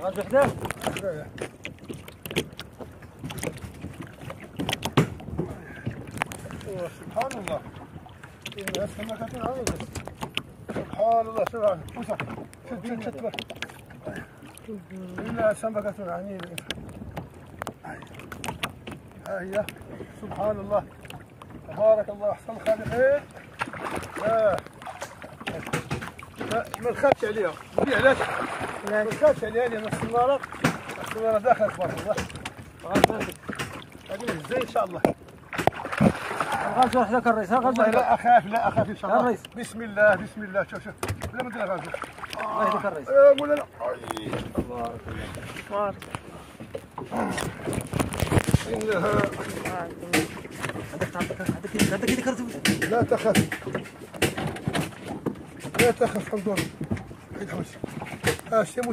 غادي حداه سبحان الله. عظيمة سبحان الله إنها سمكة عنيدة سبحان الله. تبارك الله أحسن لا لا ما نخافش عليها. دي علاش؟ ما نخافش عليها لأن السنارة السنارة داخل تبارك الله هذه إزاي إن شاء الله. غادي حداك الرئيس. غادي والله لا أخاف لا أخاف إن شاء الله. الرئيس. بسم الله بسم الله. شوف شوف. لا ما تلغاش الله يهديك الرئيس. يا مولانا. انها هذاك هذاك هذاك يديك الرئيس لا تخف Это Хасандон. А, всем